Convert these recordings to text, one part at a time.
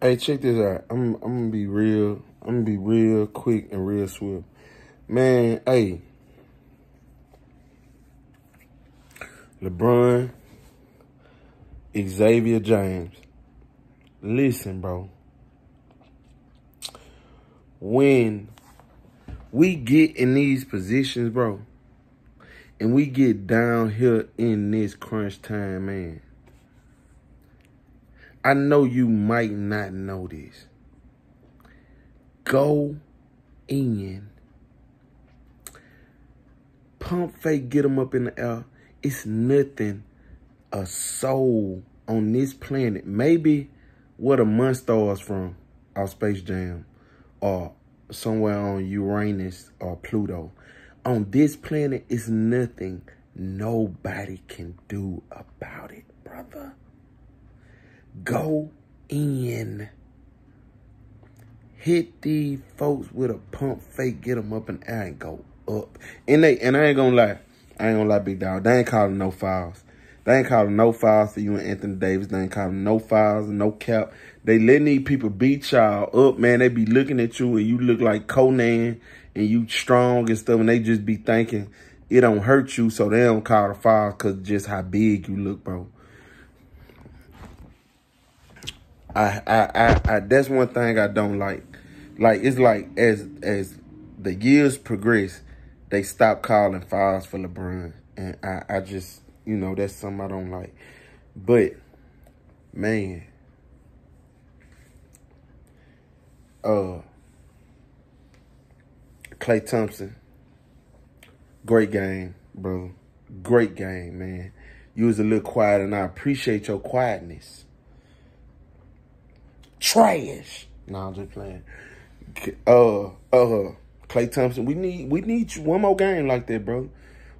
Hey, check this out. I'm I'm gonna be real. I'm gonna be real quick and real swift. Man, hey. LeBron, Xavier James. Listen, bro. When we get in these positions, bro, and we get down here in this crunch time, man. I know you might not know this. Go in. Pump fake, get them up in the air. It's nothing a soul on this planet. Maybe where the Monstars from, our Space Jam, or somewhere on Uranus or Pluto. On this planet, it's nothing nobody can do about it, brother. Go in. Hit these folks with a pump fake, get them up the air and go up. And they and I ain't gonna lie. I ain't gonna lie, big dog. They ain't calling no fouls. They ain't calling no fouls for you and Anthony Davis. They ain't calling no fouls no cap. They letting these people beat y'all up, man. They be looking at you and you look like Conan and you strong and stuff. And they just be thinking it don't hurt you. So they don't call the foul because just how big you look, bro. I, I, I, that's one thing I don't like. Like, it's like as, as the years progress, they stop calling fouls for LeBron. And I, I just, you know, that's something I don't like. But, man, uh, Klay Thompson, great game, bro. Great game, man. You was a little quiet, and I appreciate your quietness. Trash. No, I'm just playing. Uh, uh, Klay Thompson, we need we need you one more game like that, bro.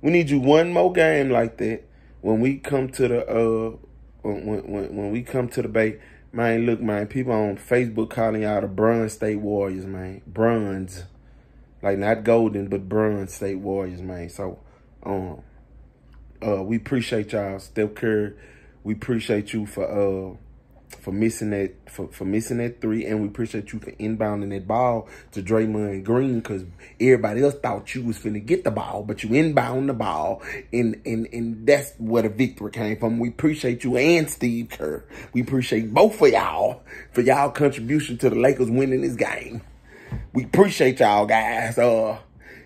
We need you one more game like that when we come to the uh when when when we come to the bay. Man, look, man, people on Facebook calling y'all the Bronze State Warriors, man. Bronze. Like not golden, but bronze state warriors, man. So um uh we appreciate y'all. Steph Curry, we appreciate you for uh for missing that for, for missing that three, and we appreciate you for inbounding that ball to Draymond Green because everybody else thought you was finna get the ball, but you inbound the ball, and and and that's where the victory came from. We appreciate you and Steve Kerr. We appreciate both of y'all for y'all contribution to the Lakers winning this game. We appreciate y'all guys. Uh,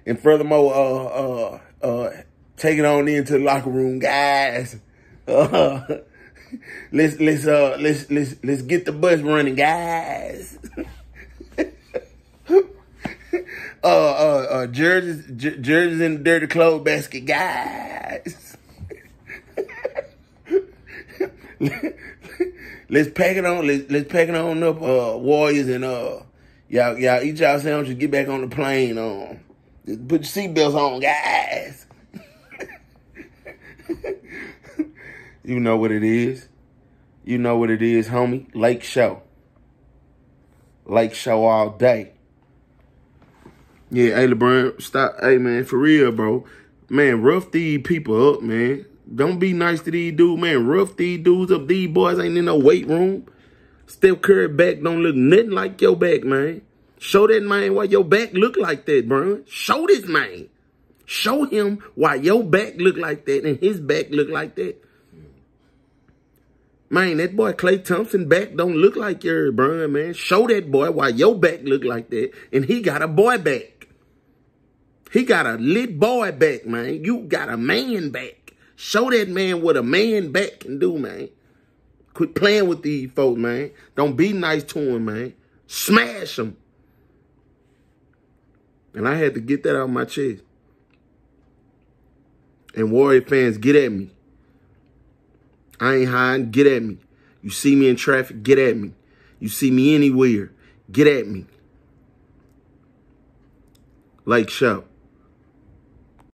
and furthermore, uh, uh, uh, take it on into the locker room, guys. Uh, let's let's uh let's let's let's get the bus running, guys. uh, uh, uh, jerseys, jerseys in the dirty clothes basket, guys. let's pack it on. Let's let's pack it on up, uh, Warriors and uh, y'all y'all eat y'all sandwiches. Get back on the plane. Um, put your seatbelts on, guys. You know what it is. You know what it is, homie. Lake Show. Lake Show all day. Yeah, hey, LeBron, stop. Hey, man, for real, bro. Man, rough these people up, man. Don't be nice to these dudes, man. Rough these dudes up. These boys ain't in no weight room. Steph Curry back don't look nothing like your back, man. Show that man why your back look like that, bro. Show this man. Show him why your back look like that and his back look like that. Man, that boy Klay Thompson back don't look like your bro, man. Show that boy why your back look like that. And he got a boy back. He got a lit boy back, man. You got a man back. Show that man what a man back can do, man. Quit playing with these folks, man. Don't be nice to him, man. Smash him. And I had to get that out of my chest. And Warrior fans, get at me. I ain't hiding. Get at me. You see me in traffic, get at me. You see me anywhere, get at me. Like show.